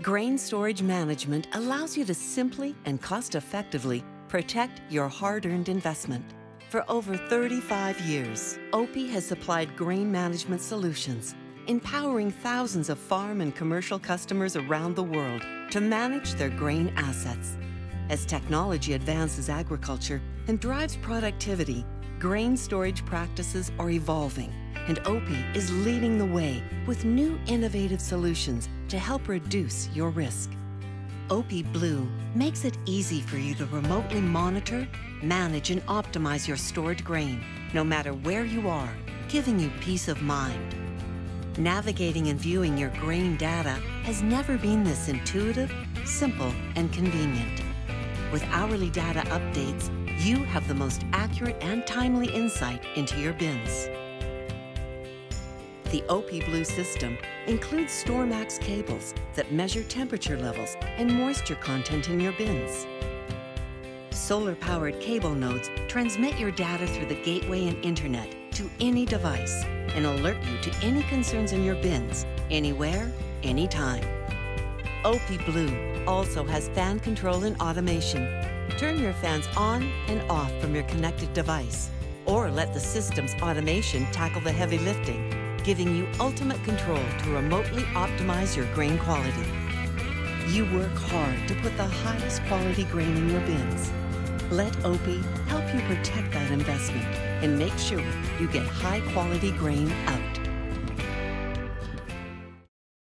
Grain storage management allows you to simply and cost effectively protect your hard earned investment. For over 35 years, OPI has supplied grain management solutions, empowering thousands of farm and commercial customers around the world to manage their grain assets. As technology advances agriculture and drives productivity, grain storage practices are evolving, and OPI is leading the way with new innovative solutions to help reduce your risk. OPI Blue makes it easy for you to remotely monitor, manage, and optimize your stored grain, no matter where you are, giving you peace of mind. Navigating and viewing your grain data has never been this intuitive, simple, and convenient. With hourly data updates, you have the most accurate and timely insight into your bins. The OPI Blue system includes StoreMax cables that measure temperature levels and moisture content in your bins. Solar-powered cable nodes transmit your data through the gateway and internet to any device and alert you to any concerns in your bins, anywhere, anytime. OPI Blue also has fan control and automation. Turn your fans on and off from your connected device, or let the system's automation tackle the heavy lifting giving you ultimate control to remotely optimize your grain quality. You work hard to put the highest quality grain in your bins. Let OPI help you protect that investment and make sure you get high quality grain out.